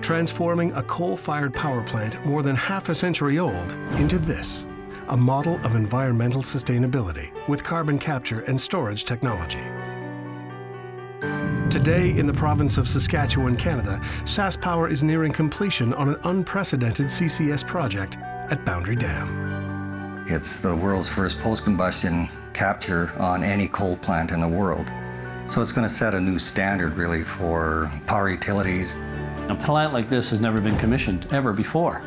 transforming a coal-fired power plant more than half a century old into this, a model of environmental sustainability with carbon capture and storage technology. Today, in the province of Saskatchewan, Canada, SaskPower is nearing completion on an unprecedented CCS project at Boundary Dam. It's the world's first post-combustion capture on any coal plant in the world. So it's going to set a new standard, really, for power utilities. A plant like this has never been commissioned ever before.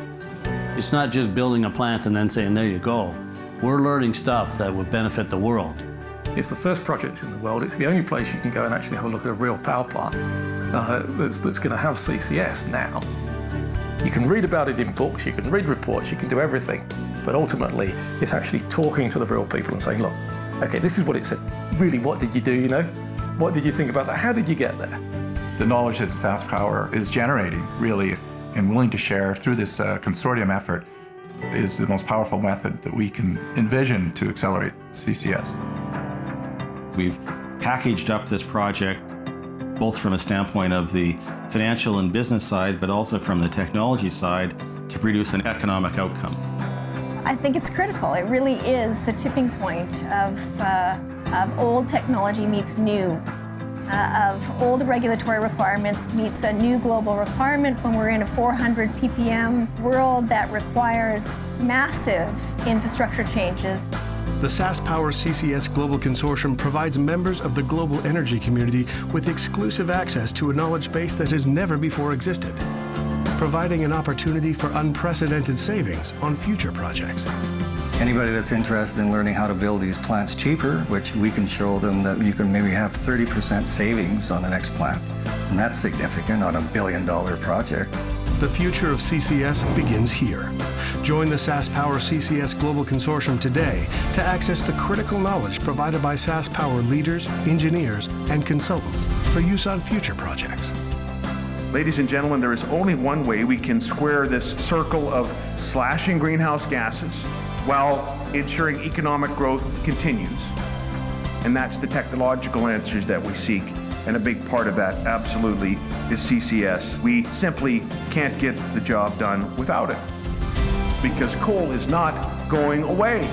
It's not just building a plant and then saying, there you go. We're learning stuff that would benefit the world. It's the first project in the world. It's the only place you can go and actually have a look at a real power plant uh, that's, that's going to have CCS now. You can read about it in books, you can read reports, you can do everything, but ultimately it's actually talking to the real people and saying, look, okay, this is what it said. Really, what did you do, you know? What did you think about that? How did you get there? The knowledge that SaskPower is generating, really, and willing to share through this uh, consortium effort is the most powerful method that we can envision to accelerate CCS. We've packaged up this project both from a standpoint of the financial and business side, but also from the technology side to produce an economic outcome. I think it's critical. It really is the tipping point of, uh, of old technology meets new, uh, of old regulatory requirements meets a new global requirement when we're in a 400 ppm world that requires massive infrastructure changes. The SaskPower CCS Global Consortium provides members of the global energy community with exclusive access to a knowledge base that has never before existed, providing an opportunity for unprecedented savings on future projects. Anybody that's interested in learning how to build these plants cheaper, which we can show them that you can maybe have 30% savings on the next plant, and that's significant on a billion dollar project. The future of CCS begins here. Join the SaskPower CCS Global Consortium today to access the critical knowledge provided by SaskPower leaders, engineers, and consultants for use on future projects. Ladies and gentlemen, there is only one way we can square this circle of slashing greenhouse gases while ensuring economic growth continues. And that's the technological answers that we seek and a big part of that absolutely is CCS. We simply can't get the job done without it because coal is not going away.